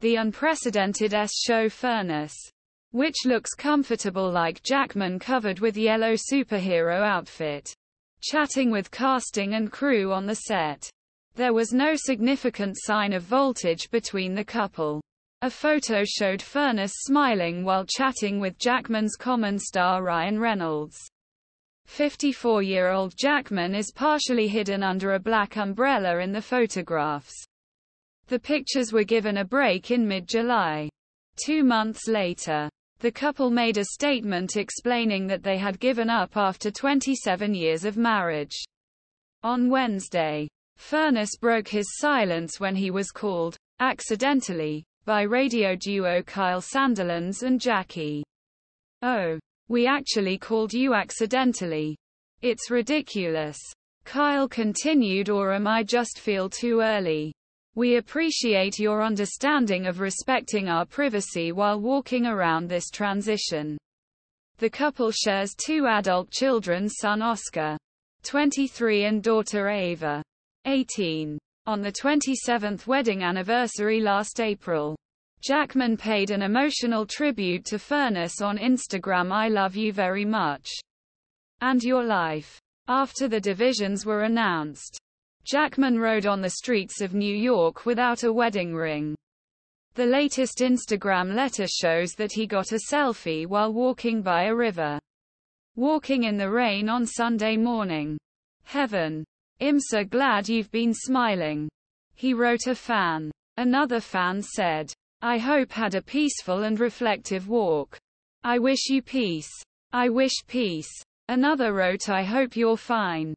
the unprecedented S show Furness, which looks comfortable like Jackman covered with yellow superhero outfit, chatting with casting and crew on the set. There was no significant sign of voltage between the couple. A photo showed Furness smiling while chatting with Jackman's common star Ryan Reynolds. 54-year-old Jackman is partially hidden under a black umbrella in the photographs. The pictures were given a break in mid-July. Two months later, the couple made a statement explaining that they had given up after 27 years of marriage. On Wednesday, Furness broke his silence when he was called, accidentally, by radio duo Kyle Sandilands and Jackie. Oh. We actually called you accidentally. It's ridiculous. Kyle continued or am I just feel too early? We appreciate your understanding of respecting our privacy while walking around this transition. The couple shares two adult children son Oscar, 23 and daughter Ava, 18. On the 27th wedding anniversary last April, Jackman paid an emotional tribute to Furness on Instagram I love you very much. And your life. After the divisions were announced, Jackman rode on the streets of New York without a wedding ring. The latest Instagram letter shows that he got a selfie while walking by a river. Walking in the rain on Sunday morning. Heaven. Imsa glad you've been smiling. He wrote a fan. Another fan said, I hope had a peaceful and reflective walk. I wish you peace. I wish peace. Another wrote I hope you're fine.